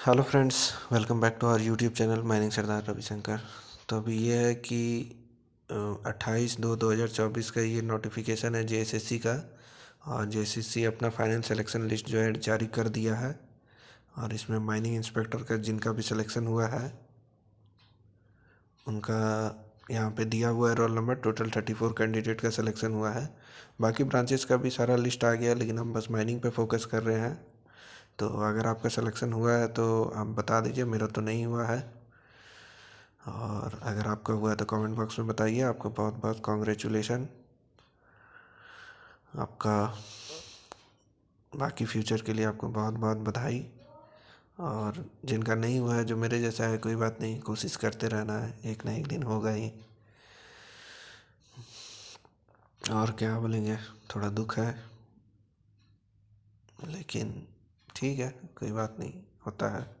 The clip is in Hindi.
Hello friends welcome back to our YouTube channel mining sardar Ravishankar तो अभी ये है कि अट्ठाईस दो दो हज़ार चौबीस का ये नोटिफिकेशन है जेएसएससी का। और जेएसएससी अपना फाइनल सिलेक्शन लिस्ट जो है जारी कर दिया है। और इसमें माइनिंग इंस्पेक्टर का जिनका भी सिलेक्शन हुआ है, उनका यहाँ पे दिया हुआ है roll number total thirty four candidate का सिलेक्शन हुआ है। बाकी ब्रांचेस का भी सारा लिस्ट आ गया, लेकिन हम बस माइनिंग पे फोकस कर रहे हैं। तो अगर आपका सिलेक्शन हुआ है तो आप बता दीजिए, मेरा तो नहीं हुआ है। और अगर आपका हुआ है तो कमेंट बॉक्स में बताइए, आपको बहुत बहुत कॉन्ग्रेचुलेसन आपका बाकी फ्यूचर के लिए आपको बहुत बहुत बधाई। और जिनका नहीं हुआ है, जो मेरे जैसा है, कोई बात नहीं, कोशिश करते रहना है, एक ना एक दिन होगा ही। और क्या बोलेंगे, थोड़ा दुख है। लेकिन ठीक है कोई बात नहीं होता है।